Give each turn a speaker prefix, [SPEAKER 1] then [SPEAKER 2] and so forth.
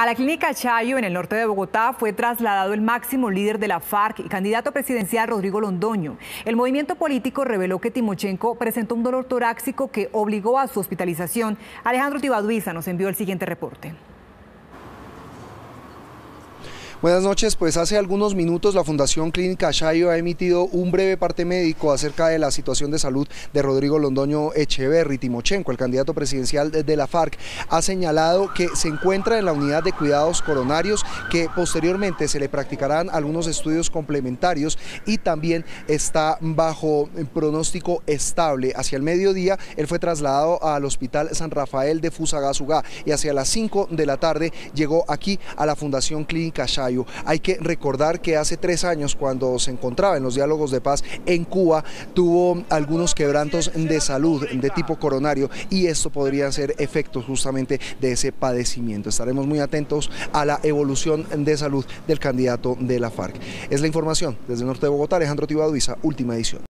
[SPEAKER 1] A la clínica Chayo, en el norte de Bogotá, fue trasladado el máximo líder de la FARC y candidato presidencial Rodrigo Londoño. El movimiento político reveló que Timochenko presentó un dolor torácico que obligó a su hospitalización. Alejandro Tibaduiza nos envió el siguiente reporte.
[SPEAKER 2] Buenas noches, pues hace algunos minutos la Fundación Clínica Chayo ha emitido un breve parte médico acerca de la situación de salud de Rodrigo Londoño Echeverri. Timochenko, el candidato presidencial de la FARC, ha señalado que se encuentra en la unidad de cuidados coronarios, que posteriormente se le practicarán algunos estudios complementarios y también está bajo pronóstico estable. Hacia el mediodía, él fue trasladado al Hospital San Rafael de Fusagasugá y hacia las 5 de la tarde llegó aquí a la Fundación Clínica Hay que recordar que hace tres años, cuando se encontraba en los diálogos de paz en Cuba, tuvo algunos quebrantos de salud de tipo coronario y esto podría ser efecto justamente de ese padecimiento. Estaremos muy atentos a la evolución de salud del candidato de la FARC. Es la información desde el norte de Bogotá, Alejandro Tibaduiza, última edición.